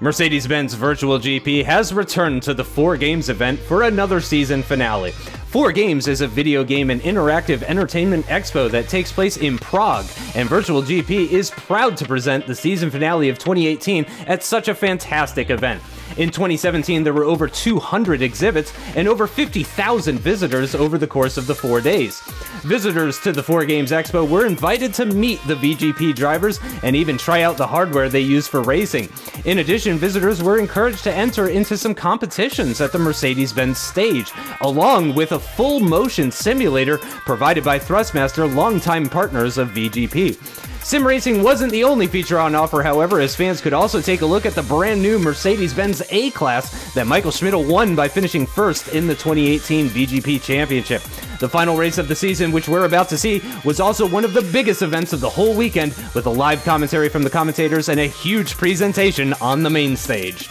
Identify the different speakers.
Speaker 1: Mercedes Benz Virtual GP has returned to the FOR GAMES event for another season finale. FOR GAMES is a video game and interactive entertainment expo that takes place in Prague, and Virtual GP is proud to present the season finale of 2018 at such a fantastic event. In 2017, there were over 200 exhibits and over 50,000 visitors over the course of the four days. Visitors to the FOR GAMES Expo were invited to meet the VGP drivers and even try out the hardware they use for racing. In addition, visitors were encouraged to enter into some competitions at the Mercedes Benz stage, along with a full motion simulator provided by Thrustmaster, longtime partners of VGP. Sim racing wasn't the only feature on offer, however, as fans could also take a look at the brand new Mercedes Benz A Class that Michael Schmidl won by finishing first in the 2018 VGP Championship. The final race of the season, which we're about to see, was also one of the biggest events of the whole weekend, with a live commentary from the commentators and a huge presentation on the main stage.